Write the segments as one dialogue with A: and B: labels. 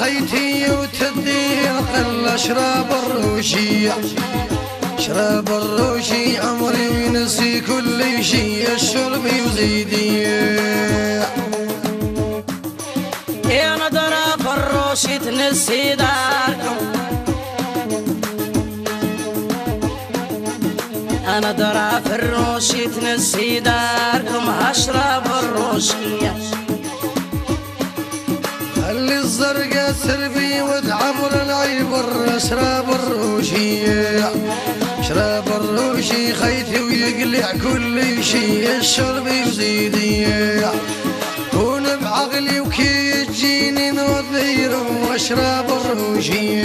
A: خيتي وتدي قل اشرب الروشي. شراب الروشي عمري ونسي كل شي الشرب يزيدي
B: يا نظرة فروشي تنسي داركم. أنا درا فروشي تنسي داركم أشرب الروشية
A: خلي الزرقاء سربي وتعبر العبر اشرب الروشي. شراب الروشي خيتي ويقلع كل شي الشرب يزيدي كون بعقلي وكي تجيني نظير واشرب الروشي.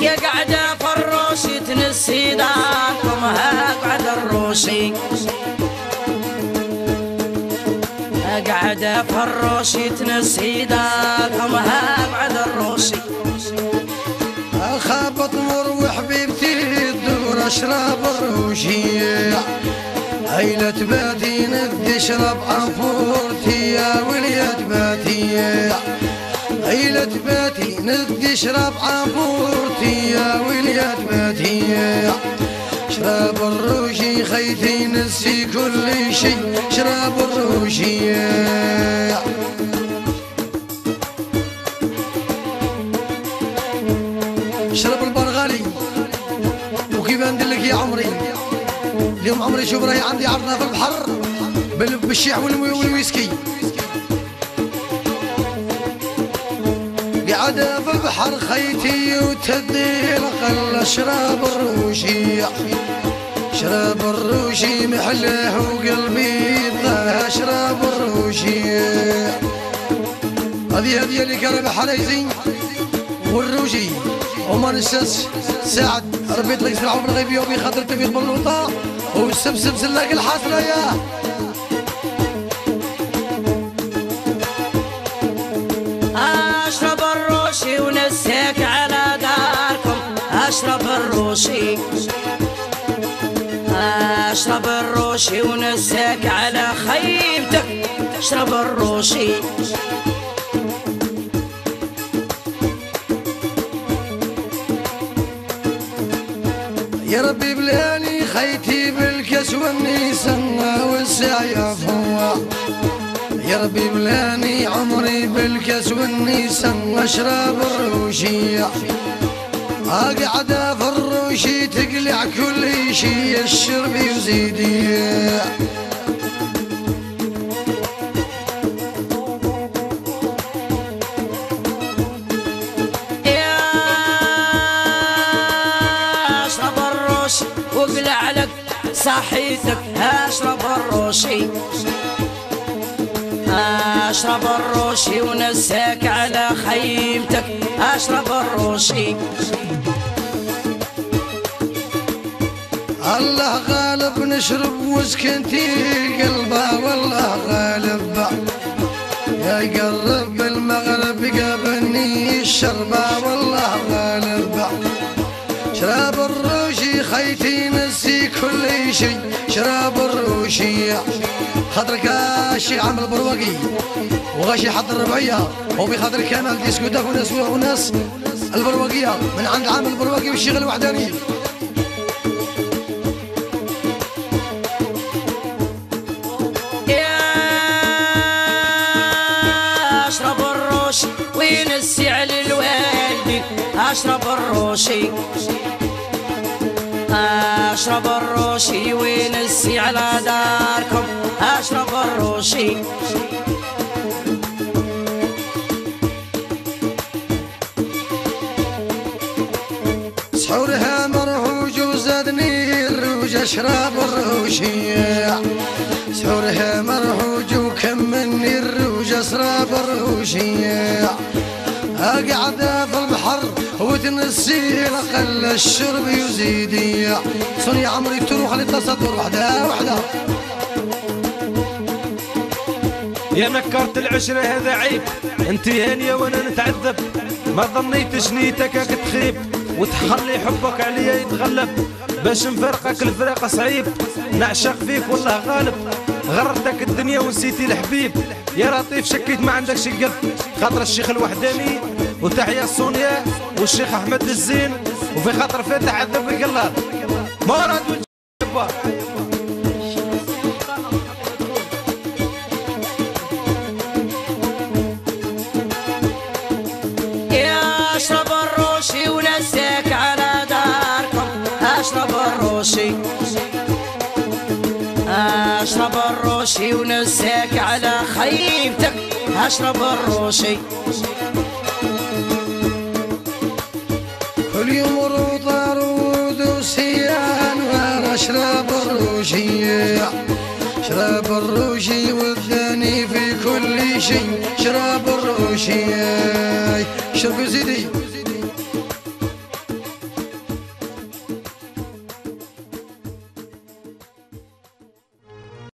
B: يا قعدة فروشي تنسي داركم ها قعد الروشي قعدة فروشي تنسي داركم قعد الروشي
A: خابط مر وحبيبتي الدور أشرب الروشي هيلة ندي اشرب عفورتي يا ولية باتي هيلة ندي اشرب عفورتي يا ولية باتي شراب الروشي خيتي نسي كل شي شراب الروشي شرب البرغالي. وكيف ندلك يا عمري؟ اليوم عمري شوف راهي عندي عرضنا في البحر. بال- بالشيح والمي- والويسكي. قاعدة في بحر خيتي وتدي القل اشرب الروشي. شراب الروشي محله وقلبي يبغى اشرب الروشي. هذه هذه اللي كان بحريزي والروجي وما ننساش سعد ربيت لك سرعه من غيبي وبي خاطر تفيد باللوطه والسبسب سلاك الحسره يا
B: الروشي اشرب الروشي ونسيك على خيمتك اشرب الروشي.
A: يا ربي بلاني خيتي بالكاس والنيسان والسعي فوا. يا ربي بلاني عمري بالكاس والنيسان واشرب الروشية اقعد في الروشي تقلع كل شي الشرب يزيدي
B: يا أشرب الروشي واقلع لك صحيتك أشرب الروشي. أشرب الروشي ونساك على خيمتك أشرب الروشي.
A: الله غالب نشرب وسكنتي قلبه والله غالب يا يقرب المغرب قابلني الشربة والله غالب شراب الروشي خيتي نسي كل شي شراب الروشي خاطرك شي عامل برواقي وغاشي حضر الربعية وبخاطر كمال ديسكو داف وناس وناس البرواقية من عند عامل برواقي والشغل الوحداني
B: أشرب الروشي أشرب الروشي وينسي على داركم؟ أشرب الروشي
A: سحورها مرهوج وزادني الروج أشرب الروشي سحورها مرهوج وكمني الروج أشرب الروشي أقعد وتنسي أقل الشرب يزيدي صني عمري تروح للتصدر وحدة وحدة.
C: يا نكرت العشرة هذا عيب. انت هانية وأنا نتعذب. ما ظنيتش نيتك راك تخيب. وتخلي حبك عليا يتغلب. باش نفرقك الفريق صعيب. نعشق فيك والله غالب. غرتك الدنيا ونسيتي الحبيب. يا لطيف شكيت ما عندكش قلب. خاطر الشيخ الوحداني وتحيا الصونيا والشيخ أحمد الزين وفي خاطر فاتح عذب القلاب. مراد والجبار
B: اشرب الروشي ونسيك على داركم. اشرب الروشي. ونسيك على خيمتك اشرب الروشي.
A: كل يوم روض رود وسيان وأنا اشرب أشرب الروشي والثاني في كل شيء أشرب الروشية شرب زيدي.